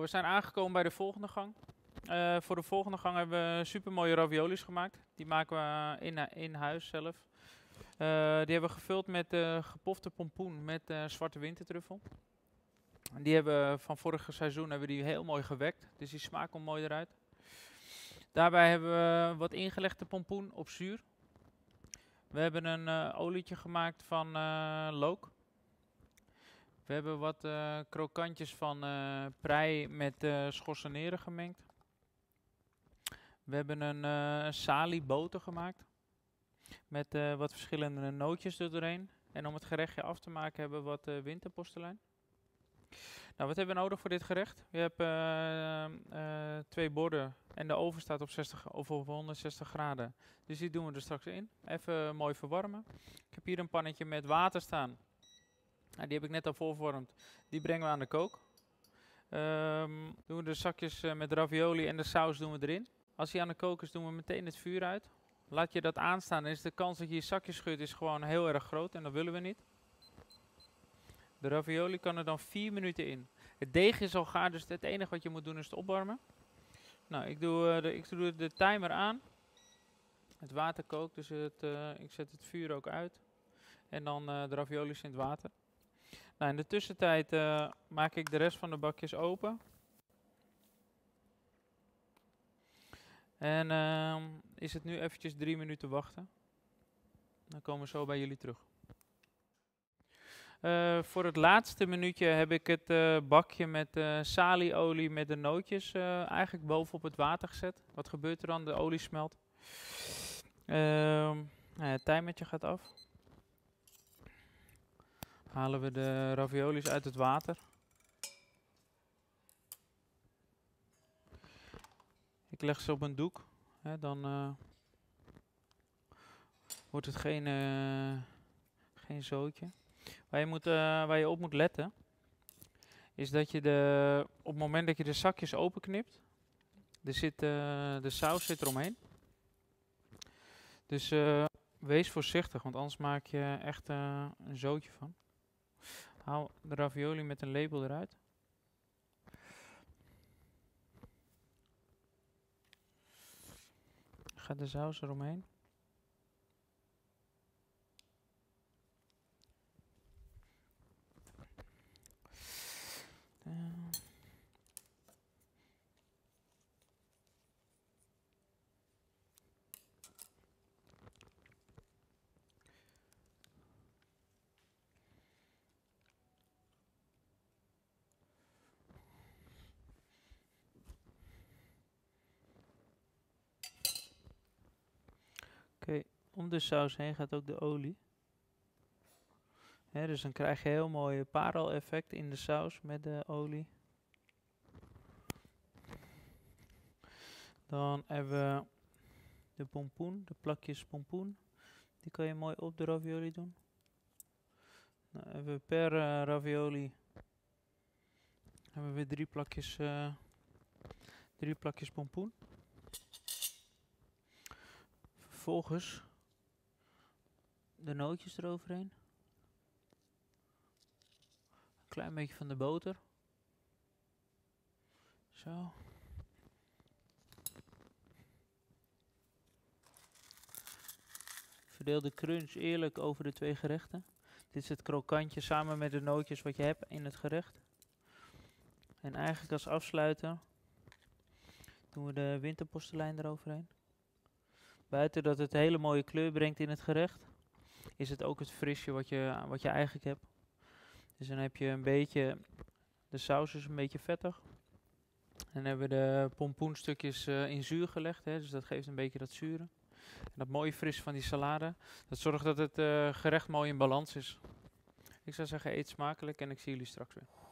We zijn aangekomen bij de volgende gang. Eh, voor de volgende gang hebben we super mooie raviolis gemaakt. Die maken we in, in huis zelf. Eh, die hebben we gevuld met eh, gepofte pompoen met eh, zwarte wintertruffel. Die hebben we van vorige seizoen hebben we die heel mooi gewekt. Dus die smaak komt mooi eruit. Daarbij hebben we wat ingelegde pompoen op zuur. We hebben een eh, olietje gemaakt van eh, look. We hebben wat eh, krokantjes van eh prei met eh schorseneren gemengd. We hebben een boter gemaakt. Met wat verschillende nootjes er doorheen. En om het gerechtje af te maken hebben we wat winterpostelijn. Nou, wat hebben we nodig voor dit gerecht? Eh, eh, twee borden en de oven staat op, 60, of op 160 graden. Dus die doen we er straks in. Even mooi verwarmen. Ik heb hier een pannetje met water staan. Nou, die heb ik net al voorverwarmd. Die brengen we aan de kook. Ehm, doen we de zakjes eh, met ravioli en de saus doen we erin. Als die aan de kook is, doen we meteen het vuur uit. Laat je dat aanstaan, dan is de kans dat je je zakjes schudt is gewoon heel erg groot en dat willen we niet. De ravioli kan er dan 4 minuten in. Het deeg is al gaar, dus het enige wat je moet doen is het opwarmen. Nou, ik doe, eh, de, ik doe de timer aan. Het water kookt, dus het, eh, ik zet het vuur ook uit. En dan eh, de raviolis in het water. Nou, in de tussentijd eh, maak ik de rest van de bakjes open. En ehm, is het nu eventjes drie minuten wachten. Dan komen we zo bij jullie terug. Eh, voor het laatste minuutje heb ik het eh, bakje met eh salieolie met de nootjes eigenlijk bovenop het water gezet. Wat gebeurt er dan? De olie smelt. Ehm, het timertje gaat af. Halen we de raviolis uit het water. Ik leg ze op een doek. Hè, dan eh, wordt het geen, eh, geen zootje. Waar je, moet, eh, waar je op moet letten, is dat je de, op het moment dat je de zakjes openknipt, er zit, de saus zit eromheen. Dus wees voorzichtig, want anders maak je echt een zootje van. Haal de ravioli met een label eruit. Gaat de saus eromheen. Oké, om de saus heen gaat ook de olie. Dus dan krijg je heel mooi parel-effect in de saus met de olie. Dan hebben we de pompoen, de plakjes pompoen. Die kan je mooi op de ravioli doen. Nou, hebben we per eh, ravioli hebben we drie plakjes, eh, drie plakjes pompoen. Vervolgens de nootjes eroverheen. Een klein beetje van de boter. Zo. Verdeel de crunch eerlijk over de twee gerechten. Dit is het krokantje samen met de nootjes wat je hebt in het gerecht. En eigenlijk als afsluiter doen we de winterpostelijn eroverheen. Buiten dat het hele mooie kleur brengt in het gerecht, is het ook het frisje wat je, wat je eigenlijk hebt. Dus dan heb je een beetje, de saus is een beetje vettig. En dan hebben we de pompoenstukjes eh, in zuur gelegd, hè, dus dat geeft een beetje dat zure. En dat mooie fris van die salade, dat zorgt dat het eh, gerecht mooi in balans is. Ik zou zeggen, eet smakelijk en ik zie jullie straks weer.